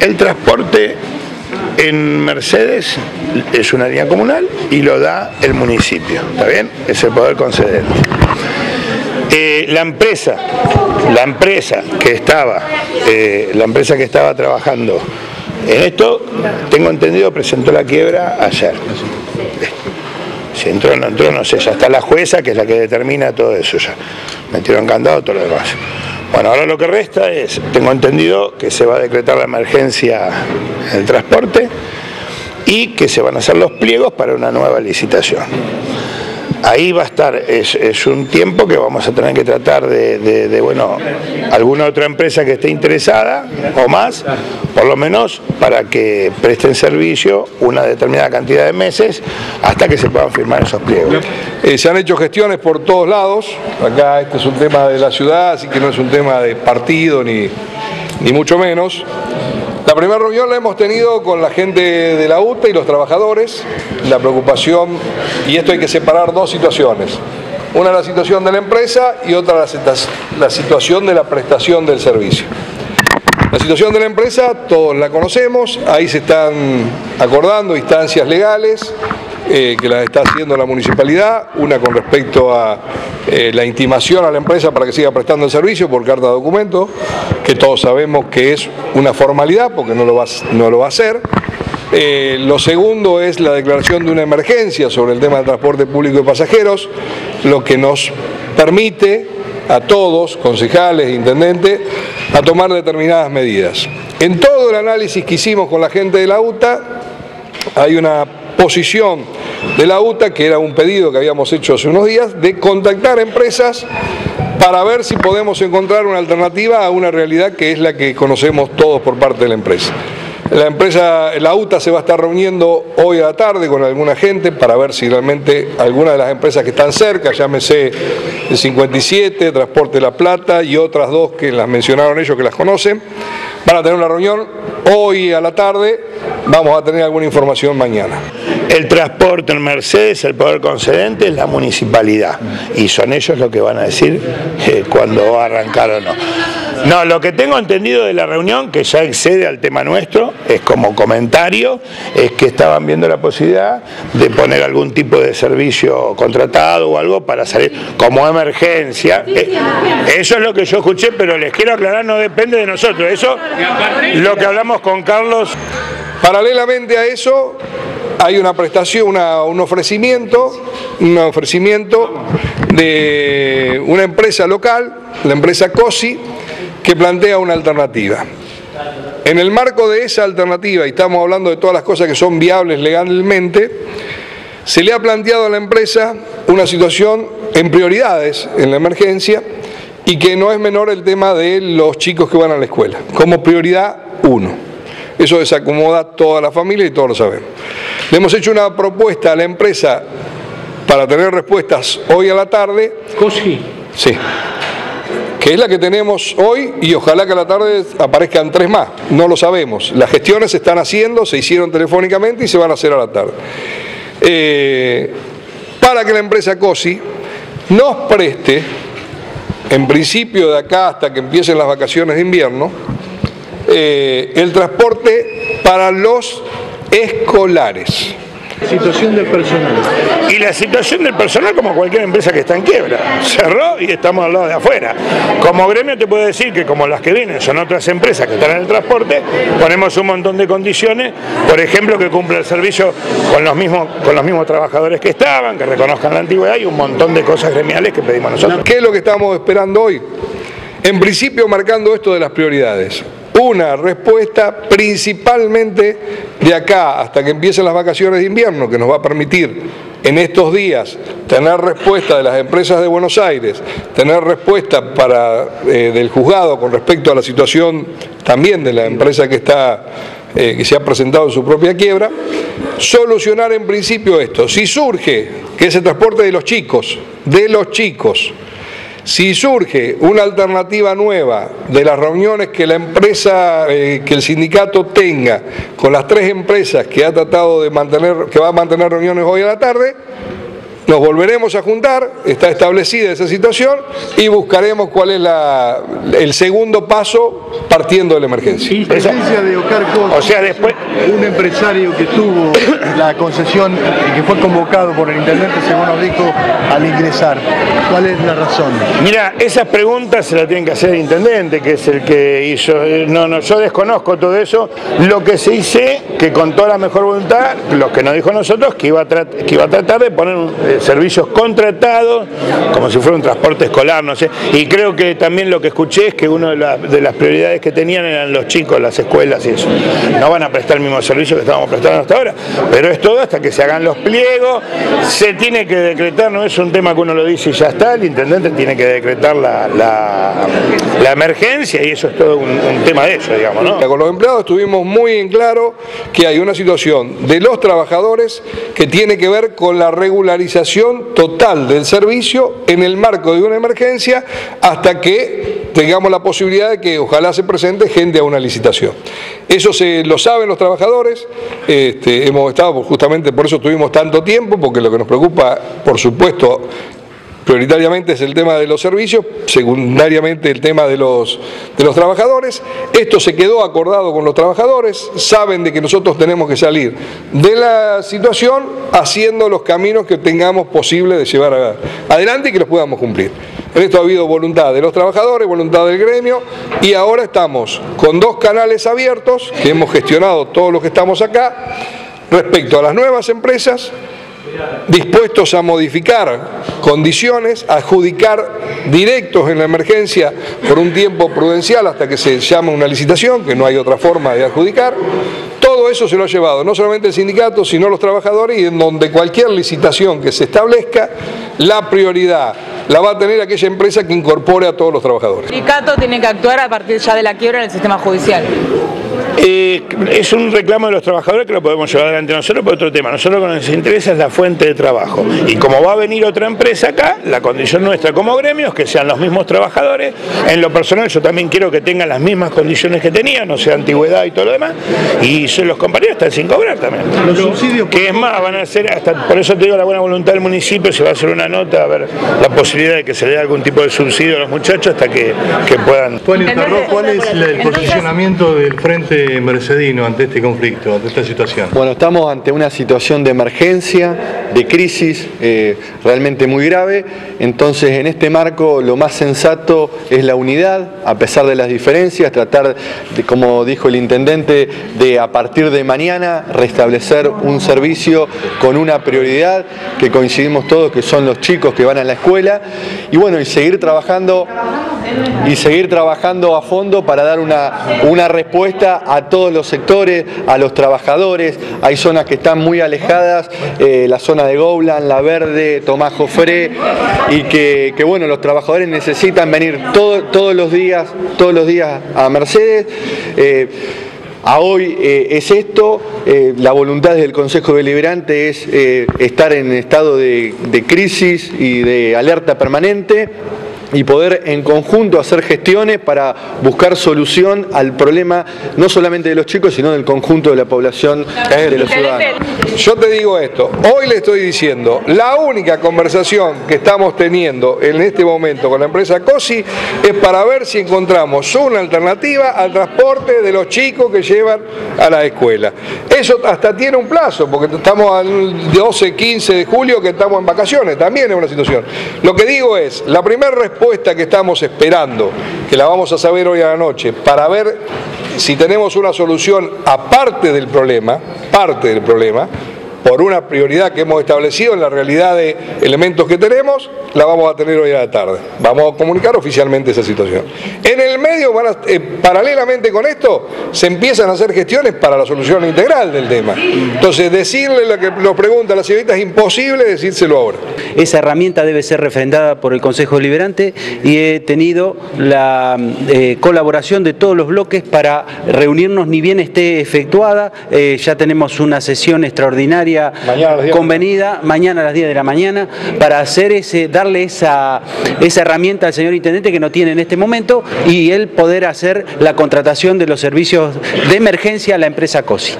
El transporte en Mercedes es una línea comunal y lo da el municipio, ¿está bien? Es el poder conceder. Eh, la empresa, la empresa que estaba, eh, la empresa que estaba trabajando en esto, tengo entendido, presentó la quiebra ayer. Si entró o no entró, no sé, ya está la jueza que es la que determina todo eso ya. Metieron candado, todo lo demás. Bueno, ahora lo que resta es, tengo entendido que se va a decretar la emergencia en el transporte y que se van a hacer los pliegos para una nueva licitación ahí va a estar, es, un tiempo que vamos a tener que tratar de, bueno, alguna otra empresa que esté interesada o más, por lo menos para que presten servicio una determinada cantidad de meses hasta que se puedan firmar esos pliegos. Eh, se han hecho gestiones por todos lados, acá este es un tema de la ciudad, así que no es un tema de partido ni, ni mucho menos. La primera reunión la hemos tenido con la gente de la UTA y los trabajadores, la preocupación, y esto hay que separar dos situaciones. Una la situación de la empresa y otra la, situación de la prestación del servicio. La situación de la empresa, todos la conocemos, ahí se están acordando instancias legales, eh, que las está haciendo la municipalidad, una con respecto a eh, la intimación a la empresa para que siga prestando el servicio por carta de documento, que todos sabemos que es una formalidad porque no lo va, no lo va a hacer. Eh, lo segundo es la declaración de una emergencia sobre el tema del transporte público de pasajeros, lo que nos permite a todos, concejales, intendentes, a tomar determinadas medidas. En todo el análisis que hicimos con la gente de la UTA, hay una posición de la UTA, que era un pedido que habíamos hecho hace unos días, de contactar empresas para ver si podemos encontrar una alternativa a una realidad que es la que conocemos todos por parte de la empresa. La empresa, la UTA se va a estar reuniendo hoy a la tarde con alguna gente para ver si realmente alguna de las empresas que están cerca, llámese el 57, Transporte La Plata y otras dos que las mencionaron ellos que las conocen, van a tener una reunión hoy a la tarde, vamos a tener alguna información mañana. El transporte en Mercedes, el poder concedente es la municipalidad y son ellos los que van a decir eh, cuándo va a arrancar o no. No, lo que tengo entendido de la reunión, que ya excede al tema nuestro, es como comentario, es que estaban viendo la posibilidad de poner algún tipo de servicio contratado o algo para salir como emergencia. Eh, eso es lo que yo escuché, pero les quiero aclarar, no depende de nosotros. Eso lo que hablamos con Carlos. Paralelamente a eso, hay una prestación, un ofrecimiento, un ofrecimiento de una empresa local, la empresa COSI, que plantea una alternativa. En el marco de esa alternativa, y estamos hablando de todas las cosas que son viables legalmente, se le ha planteado a la empresa una situación en prioridades en la emergencia y que no es menor el tema de los chicos que van a la escuela, como prioridad uno. Eso desacomoda toda la familia y todos lo sabemos. Le hemos hecho una propuesta a la empresa para tener respuestas hoy a la tarde. ¿Cosi? Sí. Que es la que tenemos hoy y ojalá que a la tarde aparezcan tres más. No lo sabemos. Las gestiones se están haciendo, se hicieron telefónicamente y se van a hacer a la tarde. Eh, para que la empresa COSI nos preste, en principio de acá hasta que empiecen las vacaciones de invierno, eh, el transporte para los escolares. Situación del personal. Y la situación del personal como cualquier empresa que está en quiebra. Cerró y estamos al lado de afuera. Como gremio te puedo decir que como las que vienen son otras empresas que están en el transporte, ponemos un montón de condiciones, por ejemplo que cumpla el servicio con los mismos, con los mismos trabajadores que estaban, que reconozcan la antigüedad y un montón de cosas gremiales que pedimos nosotros. ¿Qué es lo que estamos esperando hoy? En principio marcando esto de las prioridades una respuesta principalmente de acá hasta que empiecen las vacaciones de invierno, que nos va a permitir en estos días tener respuesta de las empresas de Buenos Aires, tener respuesta para, eh, del juzgado con respecto a la situación también de la empresa que está eh, que se ha presentado en su propia quiebra, solucionar en principio esto. Si surge que ese transporte de los chicos, de los chicos, si surge una alternativa nueva de las reuniones que la empresa, eh, que el sindicato tenga con las tres empresas que ha tratado de mantener, que va a mantener reuniones hoy a la tarde, nos volveremos a juntar, está establecida esa situación y buscaremos cuál es la, el segundo paso partiendo de la emergencia. Intendencia de Ocarco, O sea, después, un empresario que tuvo la concesión y que fue convocado por el intendente, según nos dijo, al ingresar. ¿Cuál es la razón? Mira, esas preguntas se las tienen que hacer el intendente, que es el que hizo. eh, No, no, yo desconozco todo eso. Lo que sí sé, que con toda la mejor voluntad, lo que nos dijo nosotros, que iba a, que iba a tratar de poner un- servicios contratados, como si fuera un transporte escolar, no sé. Y creo que también lo que escuché es que una de, la- de las prioridades que tenían eran los chicos, las escuelas y eso. No van a prestar el mismo servicio que estábamos prestando hasta ahora, pero es todo hasta que se hagan los pliegos. Se tiene que decretar, no es un tema que uno lo dice y ya está, el intendente tiene que decretar la, la- emergencia y eso es todo un, tema de eso, digamos. Con los empleados estuvimos muy en claro que hay una situación de los trabajadores que tiene que ver con la regularización total del servicio en el marco de una emergencia hasta que tengamos la posibilidad de que ojalá se presente gente a una licitación. Eso se lo saben los trabajadores, este, hemos estado justamente por eso tuvimos tanto tiempo, porque lo que nos preocupa, por supuesto, prioritariamente es el tema de los servicios, secundariamente el tema de los, de los trabajadores. Esto se quedó acordado con los trabajadores, saben de que nosotros tenemos que salir de la situación haciendo los caminos que tengamos posible de llevar adelante y que los podamos cumplir. En esto ha habido voluntad de los trabajadores, voluntad del gremio y ahora estamos con dos canales abiertos que hemos gestionado todos los que estamos acá respecto a las nuevas empresas dispuestos a modificar condiciones, a adjudicar directos en la emergencia por un tiempo prudencial hasta que se llame una licitación, que no hay otra forma de adjudicar. Todo eso se lo ha llevado no solamente el sindicato, sino los trabajadores y en donde cualquier licitación que se establezca, la prioridad la va a tener aquella empresa que incorpore a todos los trabajadores. El sindicato tiene que actuar a partir ya de la quiebra en el sistema judicial. Eh, es un reclamo de los trabajadores que lo podemos llevar adelante nosotros por otro tema. Nosotros lo que nos interesa es la fuente de trabajo. Y como va a venir otra empresa acá, la condición nuestra como gremio es que sean los mismos trabajadores. En lo personal yo también quiero que tengan las mismas condiciones que tenían, o sea, antigüedad y todo lo demás. Y son los compañeros están sin cobrar también. Los subsidios Que es más, van a hacer hasta, por eso te digo la buena voluntad del municipio, se va a hacer una nota a ver la posibilidad de que se le dé algún tipo de subsidio a los muchachos hasta que, que puedan Juan Interro, ¿cuál es el Entonces- posicionamiento del Frente Mercedino ante este conflicto, ante esta situación? Bueno, estamos ante una situación de emergencia, de crisis eh, realmente muy grave, entonces en este marco lo más sensato es la unidad, a pesar de las diferencias, tratar, como dijo el intendente, de a partir de mañana restablecer un servicio con una prioridad que coincidimos todos que son los chicos que van a la escuela y bueno, y seguir trabajando y seguir trabajando a fondo para dar una, una respuesta a todos los sectores, a los trabajadores. Hay zonas que están muy alejadas, eh, la zona de Goblan, La Verde, Tomás Jofré, y que, bueno, los trabajadores necesitan venir todo- todos los días, todos los días a Mercedes. Eh, a hoy eh, es esto, la voluntad del Consejo Deliberante es estar en estado de, de crisis y de alerta permanente y poder en conjunto hacer gestiones para buscar solución al problema no solamente de los chicos, sino del conjunto de la población de los ciudadanos. Yo te digo esto, hoy le estoy diciendo, la única conversación que estamos teniendo en este momento con la empresa COSI es para ver si encontramos una alternativa al transporte de los chicos que llevan a la escuela. Eso hasta tiene un plazo, porque estamos al 12, 15 de julio que estamos en vacaciones, también es una situación. Lo que digo es, la primera respuesta que estamos esperando, que la vamos a saber hoy a la noche, para ver si tenemos una solución aparte del problema, parte del problema, por una prioridad que hemos establecido en la realidad de elementos que tenemos, la vamos a tener hoy a la tarde. Vamos a comunicar oficialmente esa situación. En el medio, eh, paralelamente con esto, se empiezan a hacer gestiones para la solución integral del tema. Entonces, decirle lo que nos pregunta la señorita es imposible decírselo ahora. Esa herramienta debe ser refrendada por el Consejo Deliberante y he tenido la eh, colaboración de todos los bloques para reunirnos ni bien esté efectuada. Eh, ya tenemos una sesión extraordinaria Mañana a las 10. convenida, mañana a las 10 de la mañana, para hacer ese, darle esa, esa herramienta al señor Intendente que no tiene en este momento y él poder hacer la contratación de los servicios de emergencia a la empresa COSI.